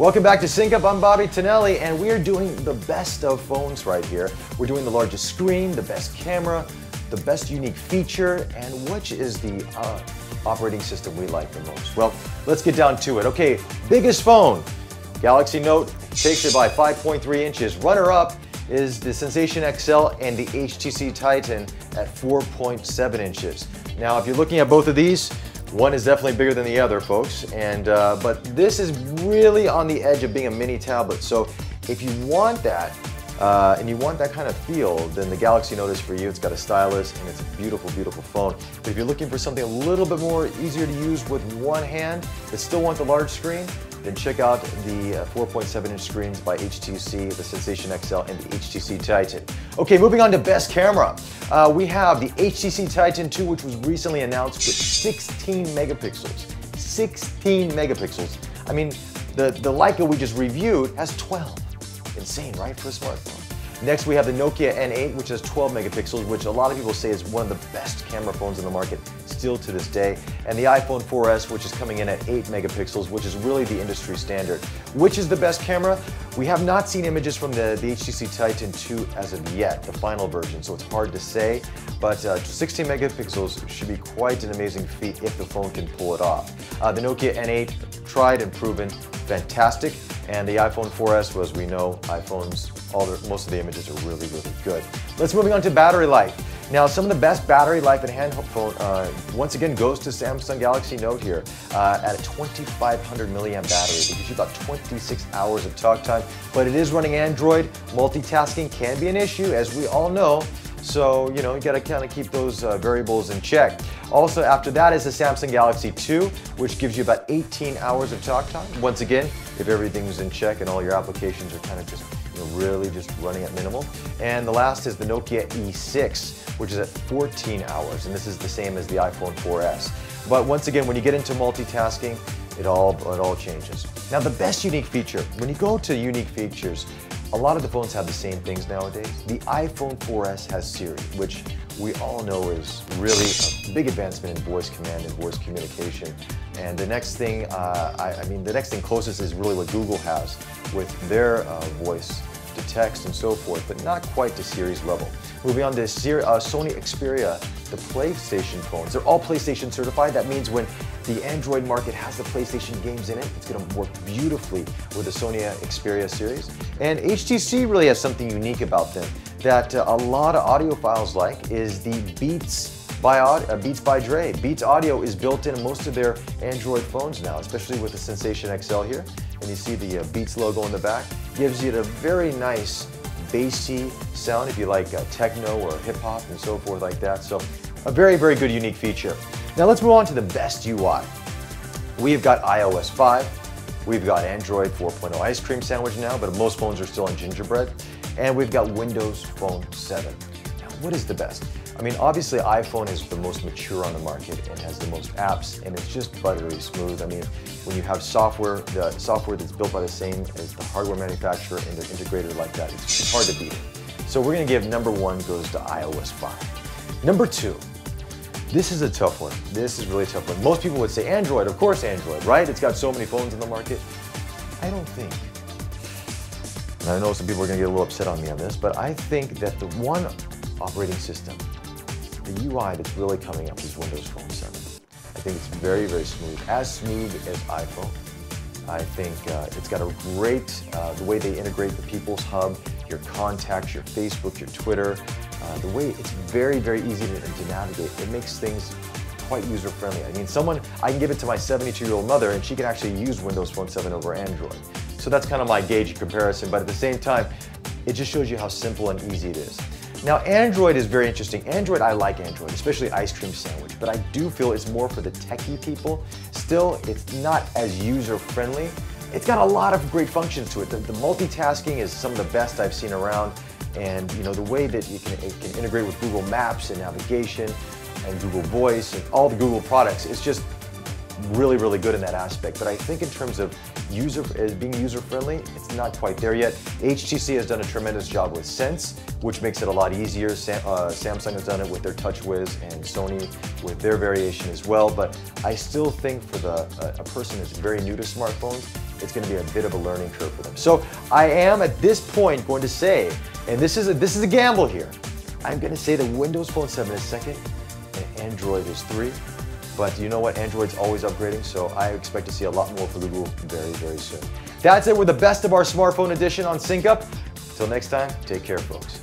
Welcome back to Sync Up. I'm Bobby Tonelli, and we are doing the best of phones right here. We're doing the largest screen, the best camera, the best unique feature, and which is the uh, operating system we like the most. Well, let's get down to it. Okay, biggest phone, Galaxy Note takes it by 5.3 inches. Runner up is the Sensation XL and the HTC Titan at 4.7 inches. Now, if you're looking at both of these, one is definitely bigger than the other, folks. And uh, but this is really on the edge of being a mini tablet. So if you want that, uh, and you want that kind of feel, then the Galaxy Note is for you. It's got a stylus and it's a beautiful, beautiful phone. But if you're looking for something a little bit more easier to use with one hand, but still want the large screen, then check out the uh, 4.7 inch screens by HTC, the Sensation XL, and the HTC Titan. Okay, moving on to best camera. Uh, we have the HTC Titan 2, which was recently announced with 16 megapixels. 16 megapixels. I mean, the, the Leica we just reviewed has 12. Insane, right, for a smartphone? Next, we have the Nokia N8, which has 12 megapixels, which a lot of people say is one of the best camera phones in the market still to this day. And the iPhone 4S, which is coming in at 8 megapixels, which is really the industry standard. Which is the best camera? We have not seen images from the, the HTC Titan 2 as of yet, the final version, so it's hard to say. But uh, 16 megapixels should be quite an amazing feat if the phone can pull it off. Uh, the Nokia N8, tried and proven, fantastic. And the iPhone 4S, as we know, iPhones, all the, most of the images are really, really good. Let's moving on to battery life. Now, some of the best battery life in handheld phone, uh, once again, goes to Samsung Galaxy Note here uh, at a 2500 milliamp battery. It gives you about 26 hours of talk time, but it is running Android. Multitasking can be an issue, as we all know. So, you know, you gotta kind of keep those uh, variables in check. Also, after that is the Samsung Galaxy 2, which gives you about 18 hours of talk time. Once again, if everything's in check and all your applications are kind of just you know, really just running at minimal. And the last is the Nokia E6, which is at 14 hours, and this is the same as the iPhone 4S. But once again, when you get into multitasking, it all, it all changes. Now, the best unique feature, when you go to unique features, a lot of the phones have the same things nowadays. The iPhone 4S has Siri, which we all know is really a big advancement in voice command and voice communication. And the next thing, uh, I, I, mean, the next thing closest is really what Google has with their uh, voice to text and so forth, but not quite to Siri's level. Moving on to Siri, uh, Sony Xperia, the PlayStation phones. They're all PlayStation certified. That means when the Android market has the PlayStation games in it. It's going to work beautifully with the Sony Xperia series. And HTC really has something unique about them that uh, a lot of audiophiles like is the Beats by uh, Beats by Dre. Beats Audio is built in most of their Android phones now, especially with the Sensation XL here. And you see the uh, Beats logo in the back. Gives you a very nice bassy sound if you like uh, techno or hip hop and so forth like that. So a very, very good unique feature. Now let's move on to the best UI. We've got iOS 5, we've got Android 4.0 ice cream sandwich now, but most phones are still on gingerbread, and we've got Windows Phone 7. Now what is the best? I mean, obviously iPhone is the most mature on the market and has the most apps, and it's just buttery smooth. I mean, when you have software, the software that's built by the same as the hardware manufacturer and they're like that, it's, it's hard to beat it. So we're gonna give number one goes to iOS 5. Number two, this is a tough one. This is really a tough one. Most people would say Android, of course Android, right? It's got so many phones in the market. I don't think. And I know some people are gonna get a little upset on me on this, but I think that the one operating system, the UI that's really coming up is Windows Phone 7. I think it's very, very smooth, as smooth as iPhone. I think uh, it's got a great, uh, the way they integrate the People's Hub, your contacts, your Facebook, your Twitter, uh, the way it's very, very easy to, to navigate. It makes things quite user friendly. I mean, someone, I can give it to my 72 year old mother and she can actually use Windows Phone 7 over Android. So that's kind of my gauge comparison, but at the same time, it just shows you how simple and easy it is. Now, Android is very interesting. Android, I like Android, especially Ice Cream Sandwich, but I do feel it's more for the techie people. Still, it's not as user friendly. It's got a lot of great functions to it. The, the multitasking is some of the best I've seen around and you know the way that you can, it can integrate with Google Maps and navigation and Google Voice and all the Google products, it's just really, really good in that aspect. But I think in terms of user as being user friendly, it's not quite there yet. HTC has done a tremendous job with Sense, which makes it a lot easier. Sam, uh, Samsung has done it with their TouchWiz and Sony with their variation as well. But I still think for the uh, a person that's very new to smartphones, it's going to be a bit of a learning curve for them. So I am at this point going to say, and this is a, this is a gamble here. I'm going to say the Windows Phone 7 is second and Android is three. But you know what? Android's always upgrading, so I expect to see a lot more for Google very, very soon. That's it with the best of our smartphone edition on SyncUp. Until next time, take care, folks.